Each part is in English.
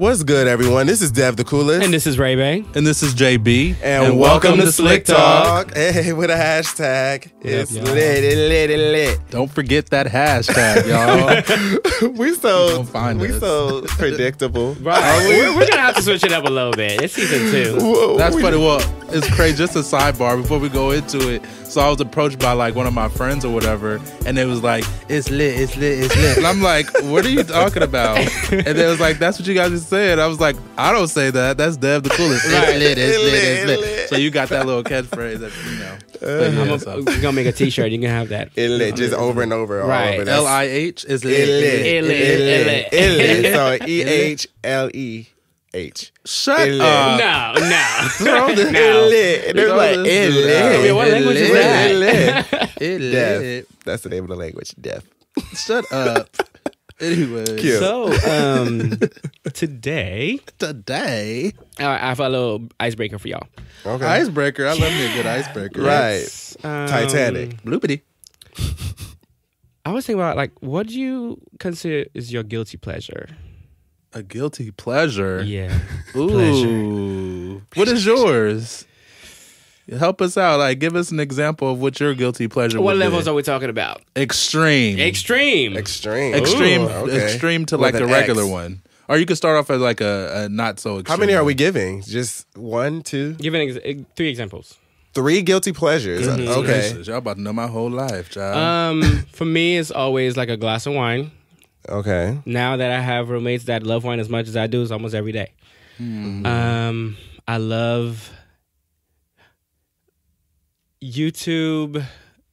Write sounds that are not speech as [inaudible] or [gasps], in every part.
What's good, everyone? This is Dev the Coolest. And this is Ray Bay. And this is JB. And, welcome, to Slick Talk. Hey, [laughs] with a hashtag. It's y'all. lit, it lit, it lit. Don't forget that hashtag, y'all. [laughs] we so Don't find we us. so predictable. [laughs] Right. we're, we're gonna have to switch it up a little bit. It's season two. Whoa, That's we- funny. Well, it's crazy. Just a sidebar before we go into it. So I was approached by like one of my friends or whatever, and it was like, "It's lit, it's lit, it's lit." And I'm like, "What are you talking about?" And they was like, "That's what you guys are saying." I was like, "I don't say that. That's Dev the coolest. It's Right. lit, it's lit, it's Lit, lit." lit. So you got that little catchphrase that you know. Uh, but I'm yeah, gonna, so- we're gonna make a T-shirt. You can have that. It lit just over and over. all Right. over. L I H is It lit. lit. It lit, It it lit. lit. It lit. [laughs] So E H L E H. Shut It up. No, no, It [laughs] no. lit. And they're Don't like, listen it to lit. I mean, what It language is that? It lit. It lit. That's the name of the language. Deaf. Shut up. [laughs] Anyway, Cute. So, um, [laughs] today today, uh, I have a little icebreaker for y'all. Okay. icebreaker. I love me a good icebreaker. Right. Um, Titanic. Bloopity. I was thinking about like, what do you consider is your guilty pleasure? A guilty pleasure. Yeah. [laughs] Ooh. What is yours? Help us out. Like, give us an example of what your guilty pleasure. What would levels be. are we talking about? extreme? Extreme. Extreme. extreme. Ooh, okay. Extreme to With like an the regular X. one, or you could start off as like a, a not so. Extreme How many are we giving? Just one, two, Give an ex- three examples. three guilty pleasures. Okay. Gracious, Y'all about to know my whole life, child. Um, for me, it's always like a glass of wine. Okay. Now that I have roommates that love wine as much as I do, it's almost every day. Um, I love YouTube,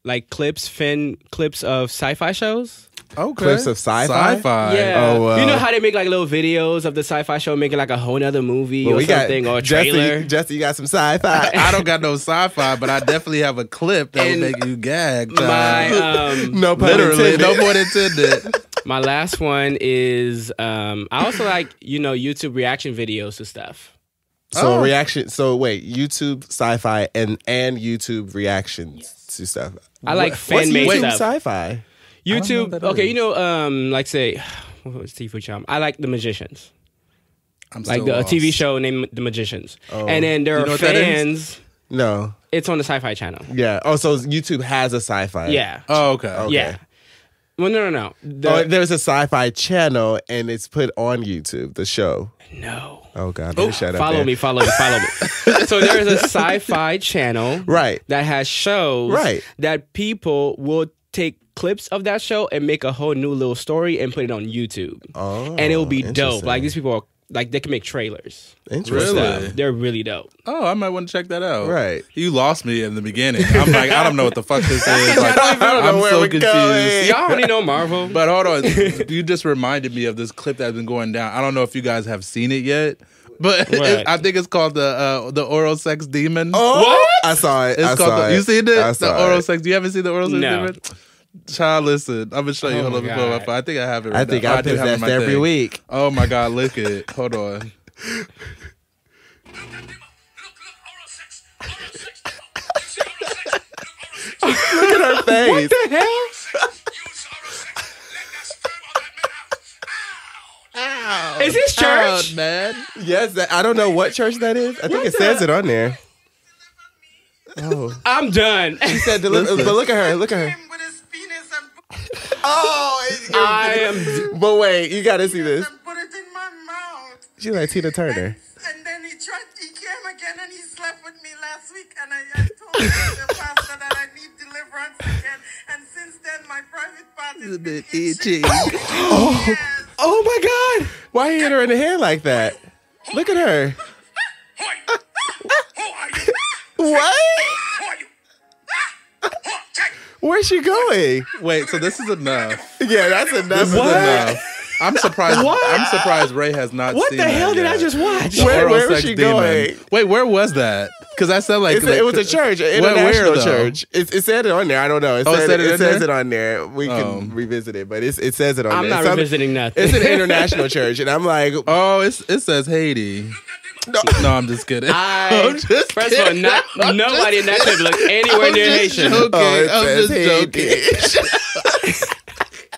like clips, fin clips of sci-fi shows. okay. clips of sci-fi? Sci-fi. Yeah, Oh, wow. you know how they make like little videos of the sci-fi show, making like a whole nother movie Well, or we got something or a trailer. Jesse, Jesse, you got some sci-fi. I don't got no sci-fi, but I definitely have a clip that And will make you gag. my um, [laughs] no pun Literally, intended. no more intended. [laughs] my last one is um, I also like you know YouTube reaction videos to stuff. So Oh. reaction. So wait, YouTube sci-fi and and YouTube reactions to stuff. I like What's fan made YouTube stuff. sci-fi? YouTube. Okay, is. you know, um, like say, [sighs] what was TV channel? I like The Magicians, I'm like so the, a TV show named The Magicians, Oh. and then there You know are what that is? fans. No. It's on the Sci-Fi Channel. Yeah. Oh, so YouTube has a sci-fi. Yeah, Oh, okay. Okay. yeah. Well, no, no, no. The, Oh, there's a sci-fi channel and it's put on YouTube. The show. no. Oh God, let me oh, shut up. Follow there. me, follow me, follow me. [laughs] so there is a Sci-Fi Channel Right. that has shows Right. that people will take clips of that show and make a whole new little story and put it on YouTube, Oh, and it will be dope. Like these people are like they can make trailers. Interesting. Really? They're really dope. Oh, I might want to check that out. Right. You lost me in the beginning. I'm like, I don't know what the fuck this [laughs] is. Like, I don't know I'm where so we're confused. going. Y'all already know Marvel. [laughs] But hold on, you just reminded me of this clip that's been going down. I don't know if you guys have seen it yet, but [laughs] What? I think it's called the uh, the oral sex demon. Oh, What? I saw it. It's I called. saw The, it. you seen I it? saw The oral it. sex. You haven't seen the oral sex No. demon? Child, listen. I'm gonna show you. Oh Hold on, my let me pull it up. I think I have it. I think now. Oh, I'm do have it in possessed my every thing. week. Oh my god, look at it. Hold on. [laughs] Look at her face. What the hell? Is this church? Oh, man. Yes, that, I don't know what church that is. I think it says it on there. Oh, I'm done. she said, deliver, but look at her. Look at her. with his penis and, Oh, it's- [laughs] I am. [laughs] but wait, you got to see this. and put it in my mouth. She's like Tina Turner. And then he tried, he came again and he slept with me last week. And I, I told the pastor that I need deliverance again. And since then, my private part is a bit itchy. itchy. [gasps] Oh, yes. Oh my God! Why you hit her in the head like that? Look at her. [laughs] What? Where's she going? Wait, so this is enough. Yeah, that's enough. This is enough. I'm surprised. I'm surprised Ray has not. Seen it. What seen the that hell did yet. I just watch? The Where- where was she demon. going? Wait, where was that? Because I said like, It's a- it was a church, an Where- where, international though? church. It, it said it on there. I don't know. It, Oh, it said, said it, it in says there? it on there. We can Oh. revisit it, but it's, it says it on I'm there. not Some- revisiting nothing. It's an [laughs] international church, and I'm like, Oh, it's, it says Haiti. No. [laughs] No, I'm just kidding. [laughs] I, I'm just first of all, not, nobody in that clip looked anywhere I'm near just Haitian. joking. Oh, it I'm just joking. [laughs]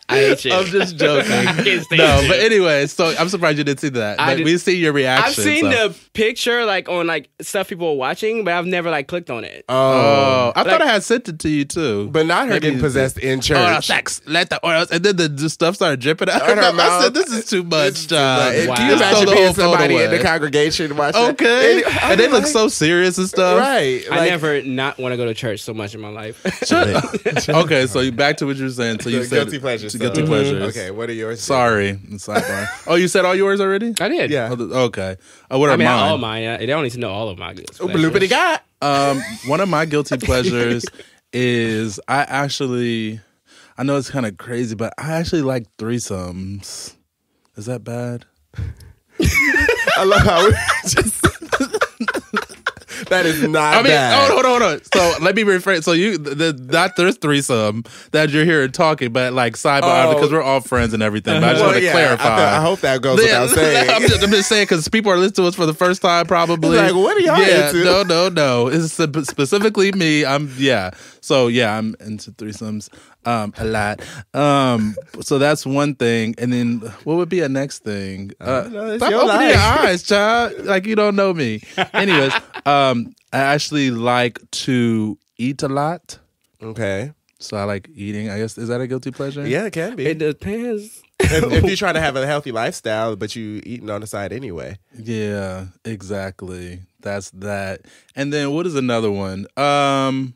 I hate [laughs] you. I'm just joking. [laughs] I can't stand no, you. but anyway, so I'm surprised you didn't see that. I But did- we see your reaction. I've seen so. the picture like on like stuff people are watching, but I've never like clicked on it. Oh, Oh, I thought Like- I had sent it to you too. but not her Maybe getting you- possessed in church. Oh, no, sex. Let the oils, and then the, the stuff started dripping out Out her her mouth. I mouth. said, "This is too much, John." Like, Wow. Can you Just throw imagine the being whole phone somebody in the away. congregation watching? Okay, And, and, they look so serious and stuff. right. I like- never not want to go to church so much in my life. [laughs] okay, so you back to what you were saying. So you The said guilty pleasures. To guilty so- pleasures. Okay, what are yours? Sorry, sidebar. oh, you said all yours already? I did. Yeah. Oh, Okay. Uh, what are I mean, mine? all mine. uh, They don't need to know all of my good. Oh, got. Um, one of my guilty [laughs] pleasures is I actually, I know it's kind of crazy, but I actually like threesomes. Is that bad? [laughs] I love how we [laughs] just. That is not I mean, bad. hold on, hold on. So let me rephrase. So you, the, the, not there's threesome that you're here talking, but like sidebar Oh. because we're all friends and everything. But I just Well, want to yeah, clarify. I, thought- I hope that goes Yeah, without saying. [laughs] I'm, just, I'm just saying because people are listening to us for the first time, probably. Like, what are y'all yeah, into? No, no, no. It's specifically me. I'm yeah. So yeah, I'm into threesomes um, a lot. Um, so that's one thing. And then what would be a next thing? Uh, don't know, stop your opening life. your eyes, child. Like you don't know me. [laughs] Anyways, um, I actually like to eat a lot. okay. So I like eating. I guess is that a guilty pleasure? Yeah, it can be. It depends. if, if you're trying to have a [laughs] healthy lifestyle, but you eating on the side anyway. Yeah, exactly. That's that. And then what is another one? Um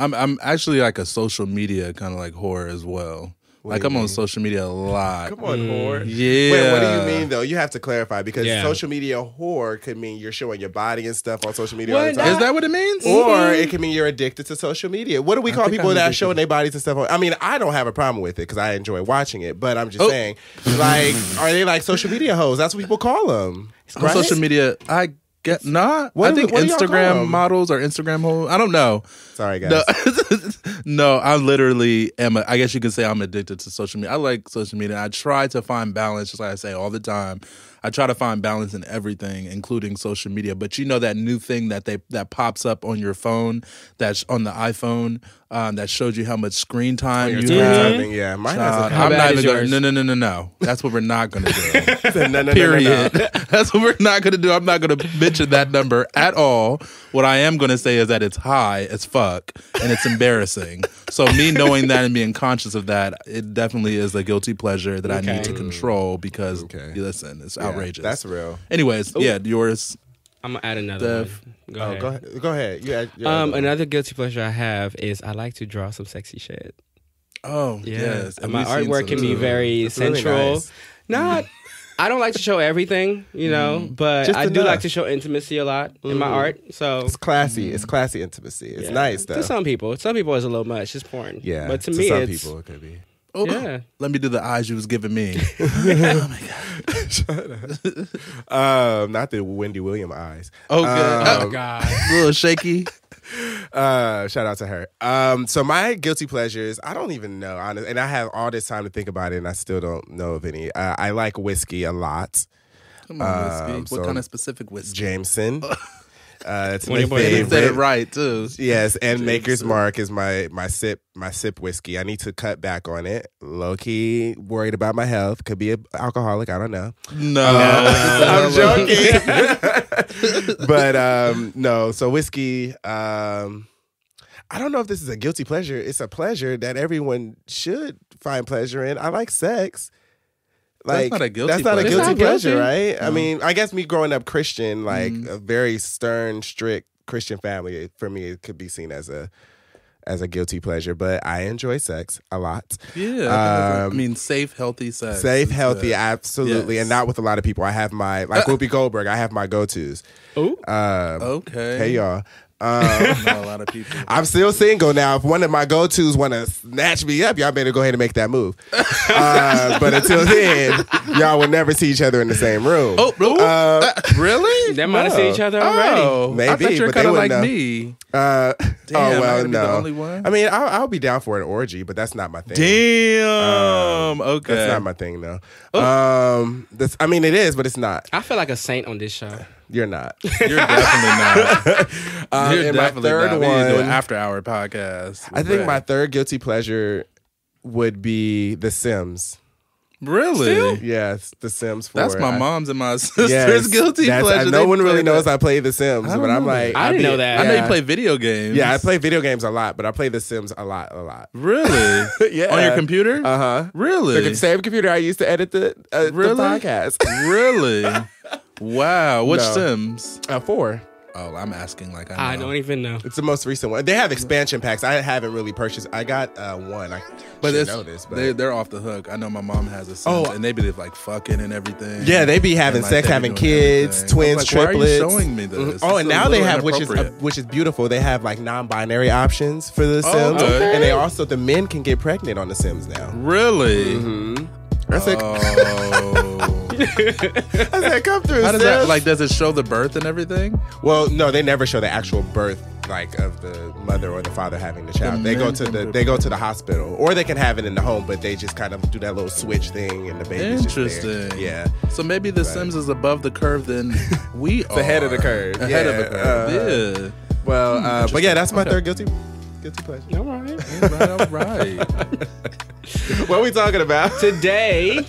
I'm I'm actually like a social media kind of like whore as well. like I'm you on social media a lot. Come on, whore. Mm, yeah. Wait, what do you mean though? You have to clarify because Yeah. social media whore could mean you're showing your body and stuff on social media all the time. Is that what it means? or mm-hmm. it can mean you're addicted to social media. What do we call people I'm that are showing their bodies and stuff? On? I mean, I don't have a problem with it because I enjoy watching it. But I'm just Oh. saying, like, are they like social media hoes? That's what people call them. on social media, I get not. What I think what do y'all call Instagram models or Instagram hoes. I don't know. Sorry, guys. No, [laughs] no, I literally am. A, I guess you could say I'm addicted to social media. I like social media. I try to find balance, just like I say all the time. I try to find balance in everything, including social media. But you know that new thing that they that pops up on your phone, that's on the iPhone, um, that shows you how much screen time you have. timing, yeah, mine has How I'm not even going. No, no, no, no, no. That's what we're not going to do. [laughs] [laughs] a no, no, no, no, Period. [laughs] That's what we're not going to do. I'm not going to mention that number at all. What I am going to say is that it's high as fuck and it's embarrassing. So me knowing that and being conscious of that, it definitely is a guilty pleasure that I need to control because listen, it's outrageous. That's real. Anyways, yeah, yours. I'm gonna add another Def- one. Go Oh, ahead. go ahead. Go ahead. You had, your Um, other one. another guilty pleasure I have is I like to draw some sexy shit. Oh, Yeah, yes. And my artwork can be too. very That's really sensual. nice. Not, I don't like to show everything, you know, mm. but Just I do like to show intimacy a lot in my mm. art. So It's classy. It's mm. classy intimacy. It's yeah. nice though. To some people, some people is a little much. It's porn. yeah, but to, me, some it's people it could be. Oh, yeah. [laughs] Let me do the eyes you was giving me. [laughs] [laughs] Oh my Um, not the Wendy William eyes. Oh, good. Oh Um, God. a little shaky. Uh, shout out to her. Um, so my guilty pleasures, I don't even know, honest, and I have all this time to think about it, and I still don't know of any. Uh, I like whiskey a lot. Come on, whiskey. Um, what so- kind of specific whiskey? Jameson. Uh, it's When my your boy- You favorite. said it right too. Yes, and [laughs] Maker's Mark is my my sip my sip whiskey. I need to cut back on it. Low key worried about my health. Could be an alcoholic. I don't know. No, [laughs] [laughs] I'm joking. but um, no, so whiskey. Um, I don't know if this is a guilty pleasure. It's a pleasure that everyone should find pleasure in. I like sex. That's Like not a guilty That's not a guilty not pleasure, guilty. right? I mean, I guess me growing up Christian, like Mm. a very stern, strict Christian family, for me, it could be seen as a as a guilty pleasure. But I enjoy sex a lot. Yeah, I Um, mean safe, healthy sex. Safe, healthy, uh, absolutely, yes. and not with a lot of people. I have my like Whoopi Goldberg. I have my go tos. Ooh. Uh, okay. Hey y'all. Um, Not a lot of people. [laughs] I'm still single now. If one of my go tos want to snatch me up, y'all better go ahead and make that move. [laughs] Uh, but until then, y'all will never see each other in the same room. Oh, oh, Uh, really? [laughs] They might have No. seen each other already. Oh, I Maybe, thought you were but they kind of like know. me. Uh, Damn, oh well, gotta be the no. only one? I mean, I'll, I'll be down for an orgy, but that's not my thing. Damn. okay. That's not my thing, though. Um, that's, I mean, it is, but it's not. I feel like a saint on this show. You're not. [laughs] You're definitely not. [laughs] Um, You're and my third not. We need to do one- an after hour podcast. I think my third guilty pleasure would be The Sims. Really? Yes, The Sims 4. That's my I- mom's and my [laughs] sister's Yes, guilty that's- pleasure. No one really knows that. I play The Sims, but I'm like, that. I didn't be- know that. I know yeah. you play video games. Yeah, I play video games a lot, but I play The Sims a lot, a lot. Really? Yeah. On your computer? Uh huh. really? The same computer I used to edit the uh, Really? the podcast. really? Wow. Which No. Sims? Uh, four. Oh, I'm asking like I know. I don't even know. It's the most recent one. They have expansion packs. I haven't really purchased. I got uh, one. I but should it's, know this, but they, they're off the hook. I know my mom has a Sims, Oh. and they be like fucking and everything. yeah, they be having And, like, sex, they be having doing kids, everything. twins, I'm like, Why are you triplets. showing me Mhm. this? Oh, It's and a now they little have, which is uh, inappropriate. which is beautiful. They have like non-binary options for the Sims, okay. and they also the men can get pregnant on the Sims now. really. hmm I said, Oh. I said, come through. How does that like? Does it show the birth and everything? Well, no, they never show the actual birth like of the mother or the father having the child. The they go to can the they go to the hospital, or they can have it in the home, but they just kind of do that little switch thing, and the baby's just there. Interesting. Yeah, So maybe The Sims is above the curve than [laughs] we are. ahead of the curve. Ahead of the curve. uh, yeah. well, uh, but yeah, that's my Okay. third guilty guilty pleasure. All right. All right, all right. [laughs] what are we talking about? today,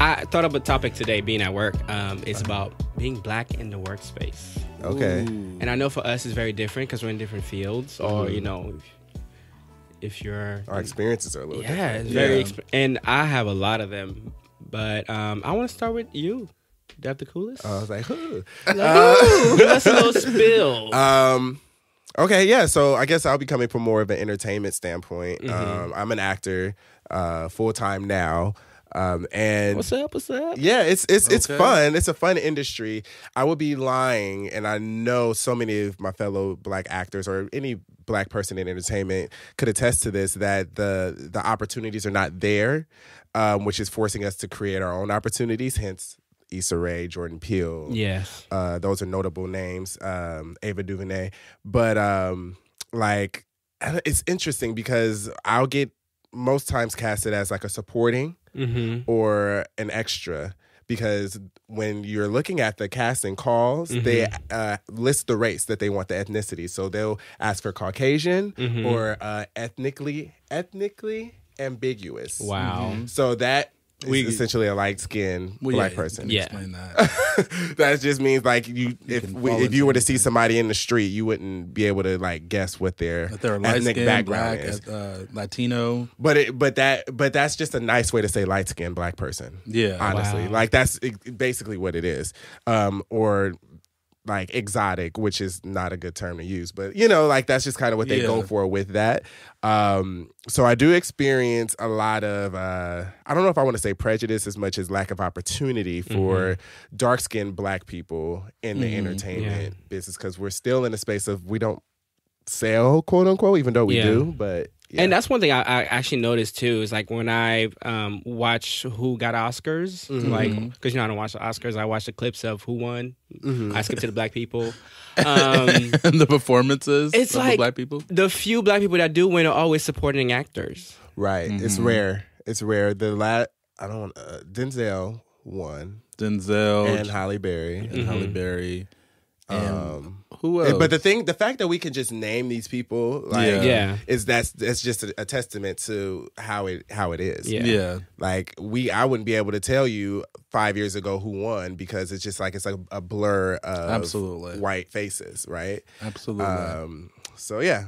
I thought of a topic today, being at work. Um, it's about being black in the workspace. Okay. And I know for us it's very different because we're in different fields, or Mm-hmm. you know, if, if you're, Our experiences are a little yeah, different. it's very, Yeah. exp- and I have a lot of them. But um, I want to start with you. Do you have the coolest? I was like, huh. Like, ooh, give us a little [laughs] spill. Um, okay, yeah. So I guess I'll be coming from more of an entertainment standpoint. Mm-hmm. Um, I'm an actor, uh, full time now, um, and what's up? What's up? yeah, it's it's it's fun. It's a fun industry. I would be lying, and I know so many of my fellow black actors or any black person in entertainment could attest to this that the the opportunities are not there, um, which is forcing us to create our own opportunities. Hence. Issa Rae, Jordan Peele, Yes. uh, those are notable names. Um, Ava DuVernay, but um, like it's interesting because I'll get most times casted as like a supporting Mm-hmm. or an extra because when you're looking at the casting calls, they uh, list the race that they want the ethnicity. So they'll ask for Caucasian Mhm. or uh, ethnically ethnically ambiguous. Wow. So that is We- essentially a light skinned Well, black yeah, person. Yeah. Explain that. [laughs] that just means like you, if we, if you were to see anything. somebody in the street, you wouldn't be able to like guess what their That they're ethnic skinned, background black, is. uh, Latino. But it, but that, but that's just a nice way to say light skinned black person. Yeah. honestly, Wow. like that's basically what it is. Um, or like exotic, which is not a good term to use, but you know, like that's just kind of what they go for with that. Um, so I do experience a lot of uh, I don't know if I want to say prejudice as much as lack of opportunity for dark skinned black people in the Mhm. entertainment business because we're still in a space of we don't sell quote unquote, even though we Yeah. do, but yeah. And that's one thing I, I actually noticed too is like when I um, watch who got Oscars, Mhm. like because you know I don't watch the Oscars, I watch the clips of who won. Mhm. I skip to the black people. [laughs] Um, the performances It's of the like- black people. the few black people that do win are always supporting actors. Right. It's Mhm. rare. It's rare. The la I don't want uh, Denzel won Denzel and Halle Berry. and Halle Mhm. Berry. And Um, who else? but the thing, the fact that we can just name these people, like, Yeah. Yeah. is that's that's just a, a testament to how it how it is. Yeah. yeah. Like we, I wouldn't be able to tell you five years ago who won because it's just like it's like a blur of Absolutely. white faces, right? Absolutely. Um, so yeah,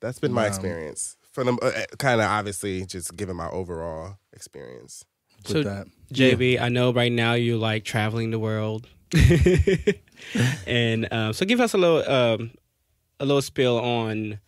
that's been my Wow. experience. From the uh, kind of obviously just given my overall experience. With so, that. JB, I know right now you like traveling the world, [laughs] [laughs] and um, so give us a little um, a little spill on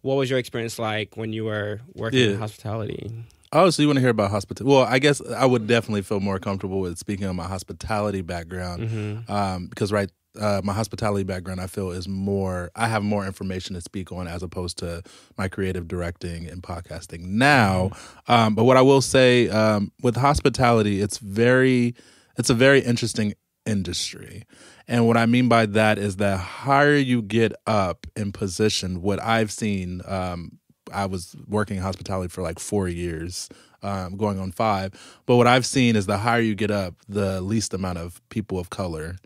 what was your experience like when you were working in hospitality. Oh, so you want to hear about hospitality? Well, I guess I would definitely feel more comfortable with speaking on my hospitality background Mm-hmm. um, because, right, uh, my hospitality background I feel is more. I have more information to speak on as opposed to my creative directing and podcasting now. Um, but what I will say um, with hospitality, it's very, it's a very interesting industry. And what I mean by that is that higher you get up in position, what I've seen, um, I was working in hospitality for like four years, um, going on five. But what I've seen is the higher you get up, the least amount of people of color,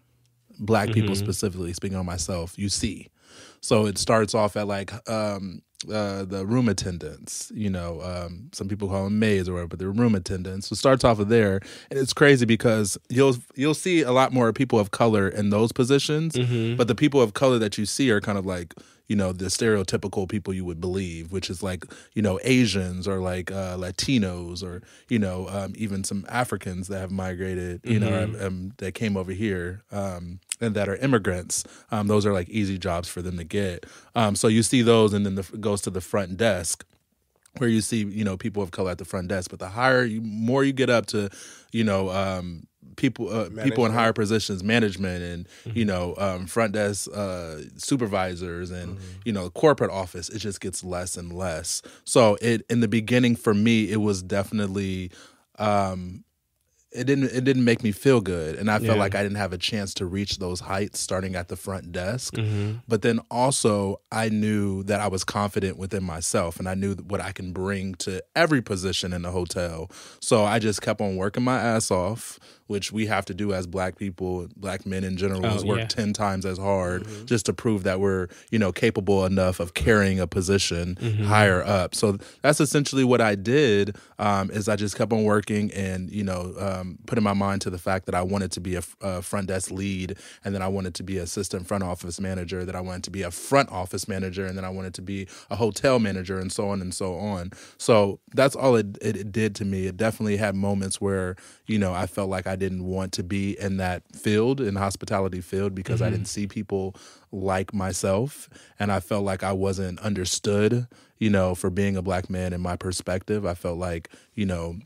black people Mhm. specifically, speaking on myself, you see. So it starts off at like um, uh, the room attendants. You know, um, some people call them maids or whatever, but they're room attendants. So it starts off of there, and it's crazy because you'll you'll see a lot more people of color in those positions, Mm-hmm. but the people of color that you see are kind of like you know the stereotypical people you would believe, which is like you know Asians or like uh, Latinos or you know um, even some Africans that have migrated, you know, um, that came over here um, and that are immigrants. Um, those are like easy jobs for them to get. Um, so you see those, and then the, goes to the front desk where you see you know people of color at the front desk. But the higher, you, more you get up to, you know. Um, People, uh, people in higher positions, management, and you know, um, front desk uh, supervisors, and you know, corporate office. It just gets less and less. So, it in the beginning for me, it was definitely um, it didn't it didn't make me feel good and i Yeah. felt like i didn't have a chance to reach those heights starting at the front desk Mm-hmm. but then also i knew that i was confident within myself and i knew what i can bring to every position in the hotel so i just kept on working my ass off which we have to do as black people black men in general Oh, is work yeah. 10 times as hard just to prove that we're you know capable enough of carrying a position higher up. So that's essentially what i did um, is i just kept on working and you know um, putting my mind to the fact that i wanted to be a front desk lead and then i wanted to be assistant front office manager that i wanted to be a front office manager and then i wanted to be a hotel manager and so on and so on. So that's all it, it, it did to me. It definitely had moments where you know i felt like i didn't want to be in that field in hospitality field because i didn't see people like myself and i felt like i wasn't understood you know for being a black man in my perspective i felt like you know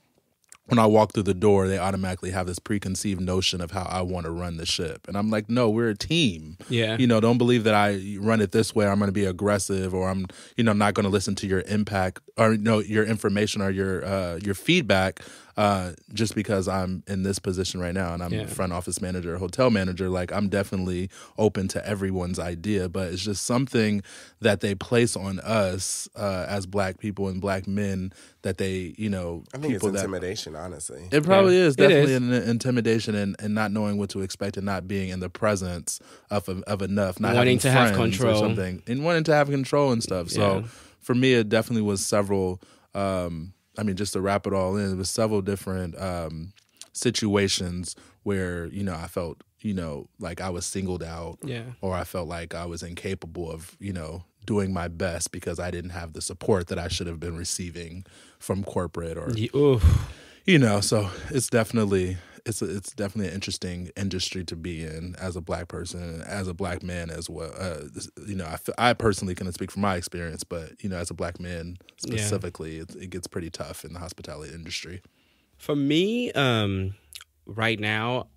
when I walk through the door, they automatically have this preconceived notion of how I want to run the ship. And I'm like, no, we're a team. Yeah. You know, don't believe that I run it this way. I'm going to be aggressive or I'm, you know, not going to listen to your impact or, you know, your information or your, uh, your feedback uh, just because I'm in this position right now and I'm Yeah. front office manager, hotel manager. Like, I'm definitely open to everyone's idea, but it's just something that they place on us uh, as black people and black men that they, you know, I think it's people that intimidation, honestly. it probably Yeah. is definitely is. an intimidation and, and not knowing what to expect and not being in the presence of of enough, not Wanting having to have friends or control. something, and wanting to have control and stuff. So Yeah. for me, it definitely was several. Um, I mean, just to wrap it all in, it was several different um, situations where you know I felt you know like I was singled out, Yeah. or I felt like I was incapable of you know doing my best because I didn't have the support that I should have been receiving from corporate or Ye- oof. you know so it's definitely it's a, it's definitely an interesting industry to be in as a black person as a black man as well uh, you know I, I personally can speak from my experience but you know as a black man Yeah. specifically it, it gets pretty tough in the hospitality industry For me, um, right now,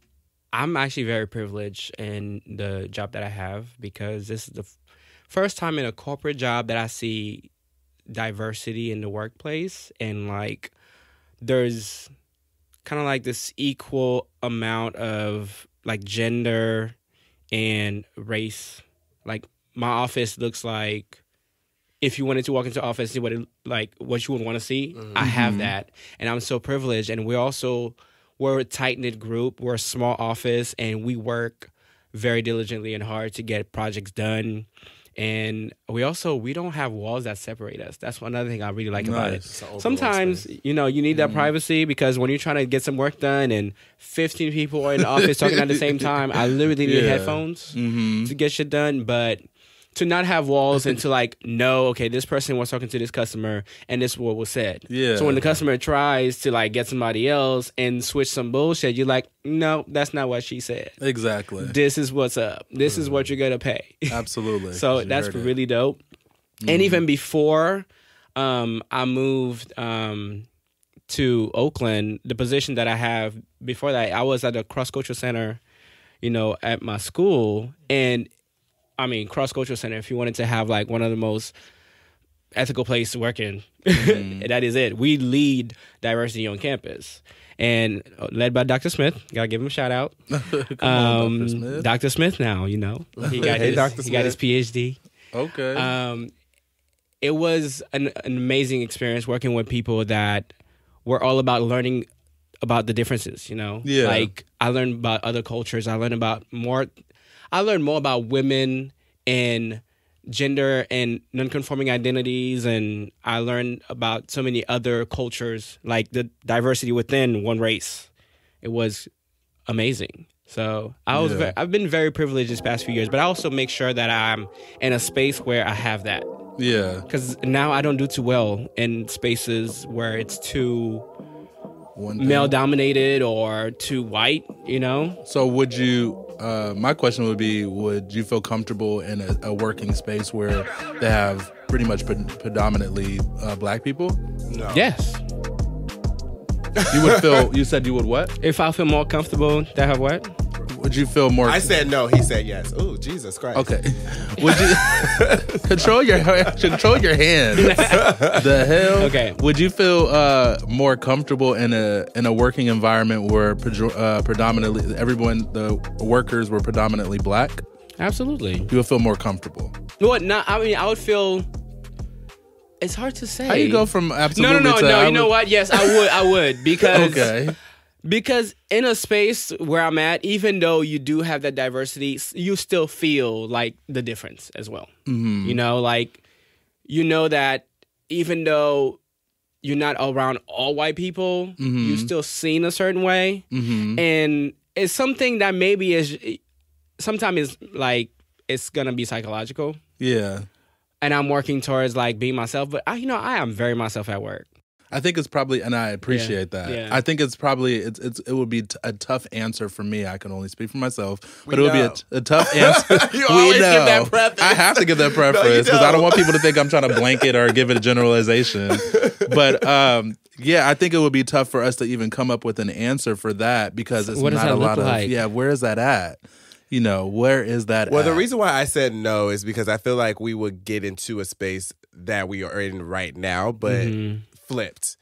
I'm actually very privileged in the job that I have because this is the f- first time in a corporate job that I see diversity in the workplace and like there's kind of like this equal amount of like gender and race. Like my office looks like if you wanted to walk into the office, see what it like what you would want to see. Mm-hmm. I have mm-hmm. that, and I'm so privileged. And we're also we're a tight knit group. We're a small office, and we work very diligently and hard to get projects done. And we also we don't have walls that separate us. That's one other thing I really like about it. Nice. an open Sometimes you know you need that privacy because when you're trying to get some work done and 15 people are in the office talking at the same [laughs] time, I literally need Yeah. headphones mm-hmm. to get shit done. But to not have walls and [laughs] to like know, okay, this person was talking to this customer and this what was said. Yeah. So when the customer tries to like get somebody else and switch some bullshit, you're like, no, that's not what she said. exactly This is what's up. This is what you're gonna pay. [laughs] absolutely so you that's heard it. really dope. And even before um, I moved um, to Oakland, the position that I have before that, I was at the cross cultural center, you know, at my school. And I mean, cross cultural center, if you wanted to have like one of the most ethical place to work in, [laughs] that is it. We lead diversity on campus. And uh, led by Dr. Smith, gotta give him a shout out. [laughs] Come on, Um, Dr. Smith. Dr. Smith now, you know. He got [laughs] Hey, his, Dr. he got his PhD. okay Um, it was an, an amazing experience working with people that were all about learning about the differences. You know, Yeah. Like I learned about other cultures. I learned about more. I learned more about women and gender and non-conforming identities and I learned about so many other cultures like the diversity within one race. It was amazing. So I was Yeah. ve- I've been very privileged this past few years, but I also make sure that I'm in a space where I have that Yeah. because now I don't do too well in spaces where it's too male dominated or too white. You know, So would you? Uh, my question would be: Would you feel comfortable in a, a working space where they have pretty much pre- predominantly uh, black people? No. yes. You would feel. You said you would what? If I feel more comfortable, to have what? Would you feel more? I said no. He said yes. Oh, Jesus Christ. Okay. Would you [laughs] control your control your hands? [laughs] the hell? Okay. Would you feel uh, more comfortable in a in a working environment where prejo- uh, predominantly everyone the workers were predominantly black? Absolutely. You would feel more comfortable. What? Not. I mean, I would feel. It's hard to say. How you go from absolutely no, no, to no. I You know what? Yes, I would. I would [laughs] because Okay. Because in a space where I'm at, even though you do have that diversity, you still feel like the difference as well. Mm-hmm. You know, like you know that even though you're not around all white people, you're still seen a certain way, Mm-hmm. and it's something that maybe is sometimes is like it's gonna be psychological. Yeah. And I'm working towards like being myself, but I, you know, I am very myself at work. I think it's probably, and I appreciate that. yeah. I think it's probably it's, it's it would be t- a tough answer for me. I can only speak for myself, but We it would know. be a, t- a tough [laughs] answer. You we always know. give that preface. I have to give that [laughs] preference because I don't don't. want people to think I'm trying to blanket or give it a generalization. [laughs] but um, yeah, I think it would be tough for us to even come up with an answer for that because it's What not a look lot of yeah. Where is that at? You know, where is that? Well, the reason why I said no is because I feel like we would get into a space that we are in right now, but Mm-hmm. Flipped.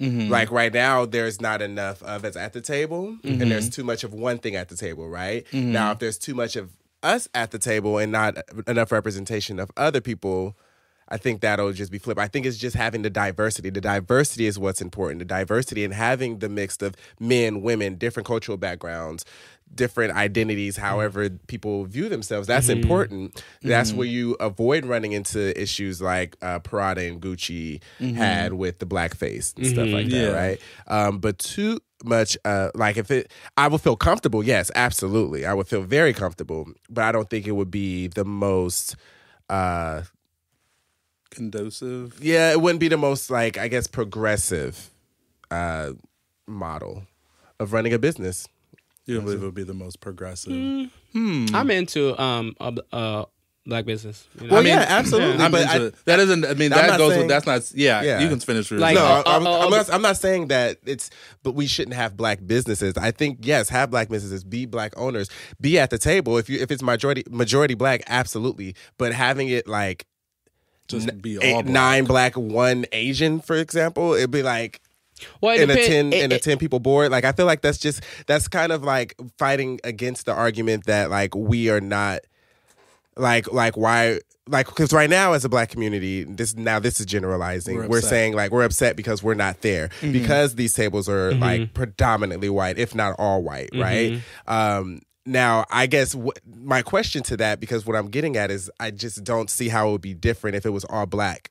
Mhm. Like right now, there's not enough of us at the table, Mm-hmm. and there's too much of one thing at the table, right? Now, if there's too much of us at the table and not enough representation of other people, I think that'll just be flipped. I think it's just having the diversity. The diversity is what's important. The diversity and having the mix of men, women, different cultural backgrounds, different identities, however people view themselves. That's important. That's where you avoid running into issues like uh, Prada and Gucci had with the blackface and stuff like that, Yeah. right? Um, but too much, uh, like if it, I would feel comfortable. Yes, absolutely, I would feel very comfortable. But I don't think it would be the most. Uh, conducive. yeah, it wouldn't be the most like I guess progressive uh model of running a business. You don't believe it would be the most progressive? Mm. I'm into um a, a black business. You know? Well, I mean, yeah, absolutely. I'm but into I, it. that isn't. I mean, I'm that goes. saying- with, that's not. Yeah, Yeah. you can finish. Your Like, no, uh, I'm, uh, I'm, uh, not, I'm not saying that it's, but we shouldn't have black businesses. I think yes, have black businesses, be black owners, be at the table. If you if it's majority majority black, absolutely. But having it like just n- be all eight, black. nine black, one Asian, for example, it'd be like well, it in a ten it- in a ten people board. Like I feel like that's just that's kind of like fighting against the argument that like we are not like like why like because right now as a black community this now this is generalizing. We're we're, saying like we're upset because we're not there. Mm-hmm. Because these tables are mm-hmm. like predominantly white if not all white mm-hmm. right? Um now i guess wh- my question to that because what i'm getting at is i just don't see how it would be different if it was all black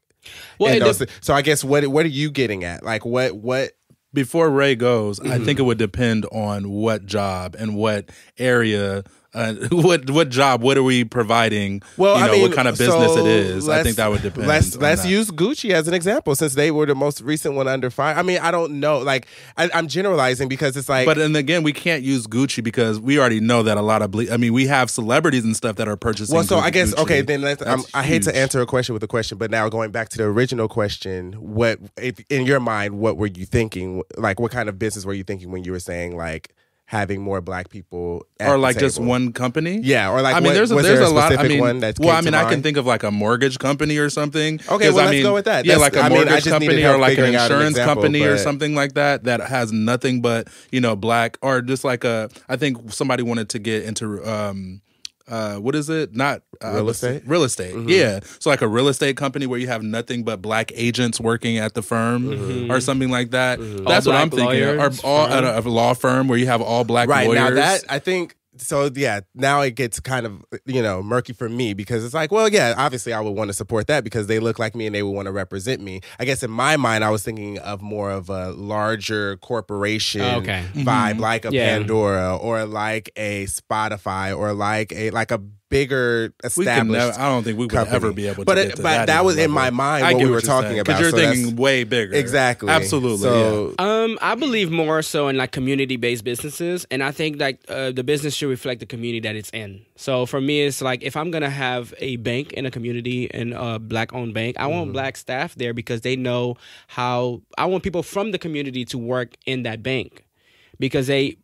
Well, And those- dep- so i guess what what are you getting at like what what Before Ray goes, I Mm-hmm. think it would depend on what job and what area. Uh, [laughs] what what job? What are we providing? Well, you know, I mean, what kind of business so it is. I think that would depend. Let's let's that. use Gucci as an example since they were the most recent one under fire. I mean, I don't know. Like, I, I'm generalizing because it's like, But and again, we can't use Gucci because we already know that a lot of. Ble- I mean, we have celebrities and stuff that are purchasing. well, so I guess Gucci. okay. Then let's, um, I hate to answer a question with a question, but now going back to the original question, what if in your mind, what were you thinking? Like, what kind of business were you thinking when you were saying like having more black people, at or like just one company. Yeah, or like I mean, what- there's a, there's there a, a lot. I specific mean, well, I mean, I can think of like a mortgage company or something. okay well, I let's mean, go with that. Yeah, That's- like a I mean, I mortgage just company or like an out an insurance example, company or something like that that has nothing but you know black or just like a. I think somebody wanted to get into. um uh, what is it? Not uh, Real what's it? estate? Real estate. Yeah. So like a real estate company where you have nothing but black agents working at the firm or something like that. That's All what I'm black thinking. Or all at a, a law firm where you have all black right lawyers. now that I think so yeah, now it gets kind of you know murky for me because it's like, well, yeah, obviously I would want to support that because they look like me and they would want to represent me. I guess in my mind, I was thinking of more of a larger corporation Oh, okay. vibe, mm-hmm. like a Yeah. Pandora or like a Spotify or like a like a bigger We never, established. I don't think we would company. ever be able to But get it- to but that. that even was in my mind I what we were you're talking saying, about, you're so thinking way bigger. exactly Absolutely. So Um, I believe more so in like community based businesses, and I think like uh, the business should reflect the community that it's in. So for me, it's like if I'm gonna have a bank in a community and a black owned bank, I Mm-hmm. want black staff there because they know how. I want people from the community to work in that bank because they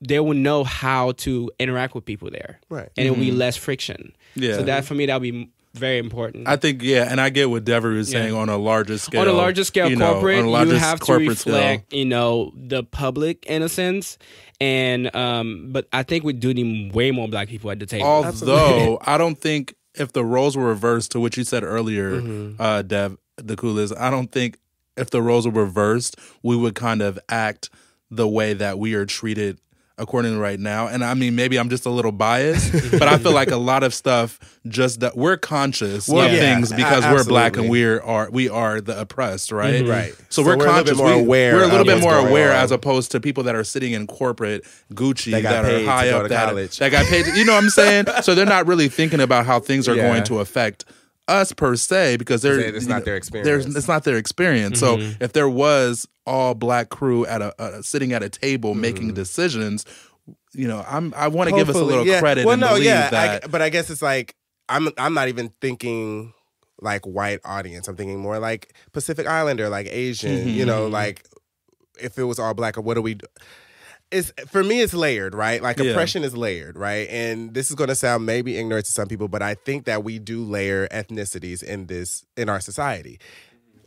they will know how to interact with people there, Right. And it will be less friction. Mm-hmm. Yeah. So that for me, that'll be very important. I think yeah, and I get what Dever is saying Yeah. on a larger scale. on a larger scale you know, corporate on a you have to corporate scale. reflect you know the public in a sense and um but i think we do need way more black people at the table Although I don't think if the roles were reversed to what you said earlier, Mm-hmm. uh, Dev, the coolest. I don't think if the roles were reversed, we would kind of act the way that we are treated according to right now. And I mean, maybe I'm just a little biased, but I feel like a lot of stuff just that we're conscious Well, of yeah, things a- because we're black and we're are we are the oppressed, right? Mm-hmm. Right. So, So we're, we're a little conscious. bit more we, aware We're a little bit more aware as opposed to people that are sitting in corporate Gucci That got that are paid to high up to that, college. that got paid. You know what I'm saying? so they're not really thinking about how things are [laughs] Yeah. going to affect us per se because they're It's not know, their there's- experience. It's not their experience. So if there was all black crew at a uh, sitting at a table making decisions, you know, I'm I want to give us a little yeah. credit Well, and no, believe yeah, that. I, but I guess it's like I'm I'm not even thinking like white audience. I'm thinking more like Pacific Islander, like Asian. You know, Mm-hmm. like if it was all black, or what do we? do? It's for me, it's layered, right? Like Yeah. oppression is layered, right? And this is going to sound maybe ignorant to some people, but I think that we do layer ethnicities in this in our society.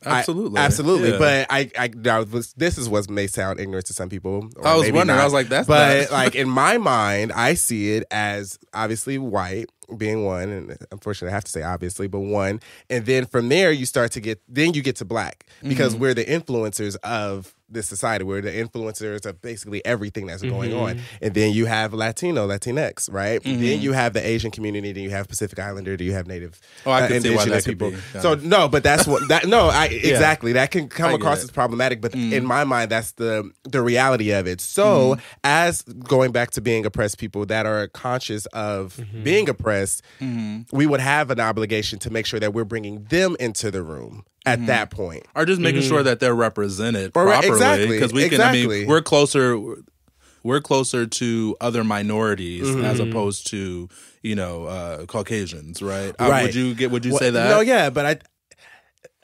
I- absolutely, absolutely. Yeah. But I, I this, this is what may sound ignorant to some people. or I was maybe wondering. I was like, that's but not- [laughs] like in my mind, I see it as obviously white being one, and unfortunately, I have to say obviously, but one, and then from there you start to get, then you get to black because Mm-hmm. we're the influencers of this society. We're the influencers of basically everything that's going on, and then you have Latino, Latinx, right? Mm-hmm. Then you have the Asian community. Then you have Pacific Islander. Do you have Native? Oh, I uh, can see why indigenous that people? be, So no, but that's what that no, I [laughs] exactly that can come across it. Mm. as problematic, but in my mind, that's the the reality of it. So, as going back to being oppressed people that are conscious of Mm-hmm. being oppressed, we would have an obligation to make sure that we're bringing them into the room at Mm-hmm. that point. or just making sure that they're represented Or- properly exactly, because we can i mean we're closer we're closer to other minorities Mm-hmm. as opposed to you know uh caucasians right, Uh, would you get would you Well, say that No, yeah, but I.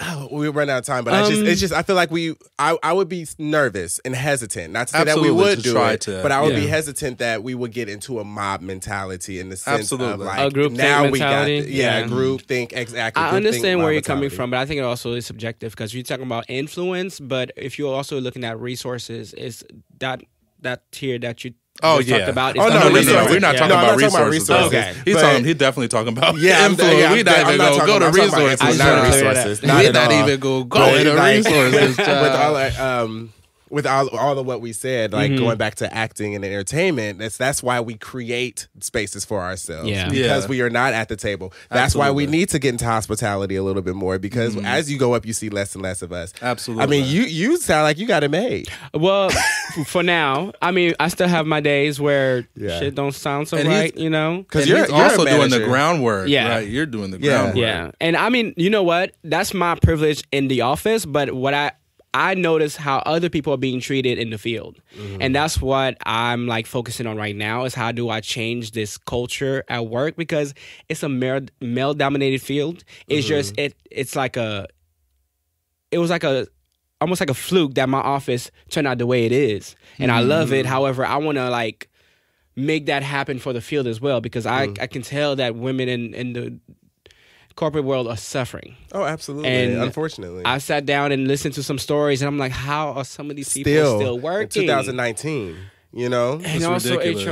Oh, [sighs] we run out of time, but I just Um, it's just I feel like we I, I would be nervous and hesitant. Not to say that we would do try it, to- but I would be hesitant that we would get into a mob mentality in the sense of like A group now we got mentality, yeah, yeah. group think exactly. I understand where you're coming from, but I think it also is subjective because you're talking about influence. But if you're also looking at resources, is that that tier that you Oh just yeah. about? Oh, no, no, no, no. We're not Yeah. talking No, about not talking about resources. resources, Okay. He's talking. He's definitely talking about Yeah, I'm- influence. yeah, we I'm- not I'm even not gonna go to talking about resources. influence, now. not resources. Not we at not all. even gonna go to resources. [laughs] with all that, um with all all of what we said, like Mm-hmm. going back to acting and entertainment, that's that's why we create spaces for ourselves. Yeah. Because Yeah. we are not at the table. That's why we need to get into hospitality a little bit more because as you go up, you see less and less of us. Absolutely. I mean, you you sound like you got it made. Well, [laughs] for now, I mean, I still have my days where Yeah. shit don't sound so And right, you know. Because you're, you're also doing the groundwork. Yeah. right. You're doing the Yeah. groundwork. Yeah, and I mean, you know what? That's my privilege in the office, but what I I notice how other people are being treated in the field, mm-hmm. and that's what I'm like focusing on right now. Is how do I change this culture at work because it's a male dominated field. It's mm-hmm. just it it's like a it was like a almost like a fluke that my office turned out the way it is, and I love it. Mm-hmm. However, I want to like make that happen for the field as well because I mm. I can tell that women in in the corporate world are suffering. Oh, absolutely. And Unfortunately, I sat down and listened to some stories, and I'm like, how are some of these people still, still in working? 2019. You know, and It's also ridiculous.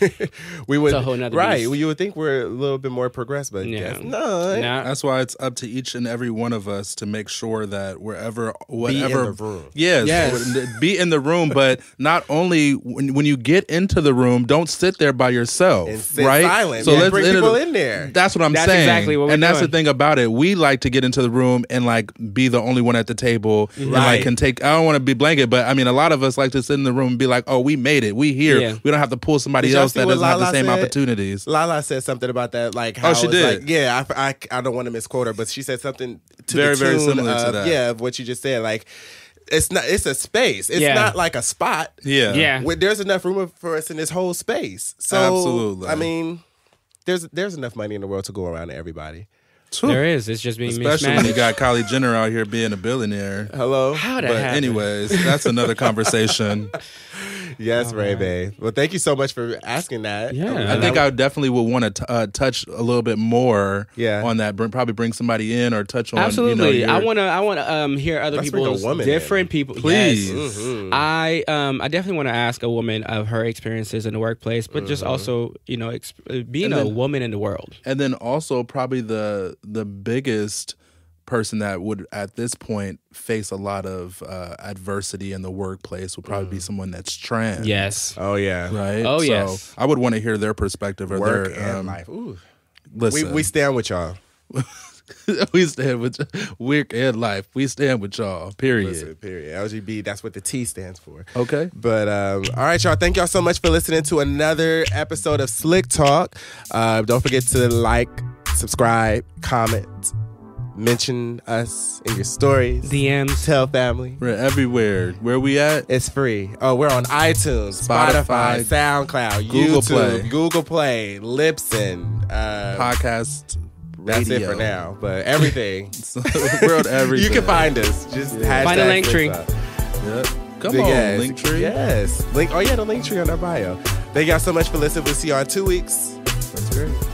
HR. Right. [laughs] we would a whole nother right. beast. You would think we're a little bit more progressed, but Yeah. yeah. no. Nah, That's why it's up to each and every one of us to make sure that wherever, whatever, the room. yes, Yes. be in the room. But not only when, when you get into the room, don't sit there by yourself, And sit right? silent. Yeah, bring end it- people in there. That's what I'm That's saying. exactly what we're and that's the thing about it. We like to get into the room and like be the only one at the table, and Right. like can take. I don't want to be blanket, but I mean, a lot of us like to sit in the room and be like, "Oh, we made it. We here. Yeah. We don't have to pull somebody else that doesn't have the same said? opportunities." Lala said something about that, like oh, how Oh, she did? Like, yeah, I, I, I don't want to misquote her, but she said something to Very, the very tune similar to of, that. Yeah, of what you just said. Like, it's not. It's a space. It's Yeah. not like a spot. Yeah, Yeah. Where there's enough room for us in this whole space. So, Absolutely. I mean, there's there's enough money in the world to go around to everybody. There is. It's just being Especially when you mismanaged. got Kylie Jenner out here being a billionaire. Hello. How that But happen? anyways, that's another conversation. [laughs] Yes, Ray Bay. Well, thank you so much for asking that. Yeah. I think I definitely would want to uh, touch a little bit more Yeah. on that. Bring, probably bring somebody in or touch on. Absolutely. You know, I want to. I want to um, hear other Let's bring a people's woman different in. people. Please. Yes. Mhm. I um I definitely want to ask a woman of her experiences in the workplace, but just also you know exp- uh, being And a then- woman in the world. and then also probably the the biggest person that would at this point face a lot of uh, adversity in the workplace would probably be someone that's trans. Yes. Oh yeah. Right. Oh, so yes. I would want to hear their perspective or Work their and um, life. Ooh. Listen, We we stand with y'all. [laughs] we stand with work and life. We stand with y'all. Period. Listen, period. LGB, that's what the T stands for. Okay. But um, all right, y'all. Thank y'all so much for listening to another episode of Slick Talk. Uh, don't forget to like, subscribe, comment, mention us in your stories. DMs. Tell family. We're everywhere. Where we at? It's free. Oh, we're on iTunes, Spotify, Spotify, SoundCloud, Google YouTube, Play. Google Play, Libsyn. Uh, Podcast. that's it for now. But everything. We're on everything. you can find us. Just hashtag Find a Linktree. Talk. Yep. Come yes. on, Linktree. Yes. Link. Oh yeah, the Linktree on our bio. Thank y'all so much for listening. We'll see you all in two weeks. That's great.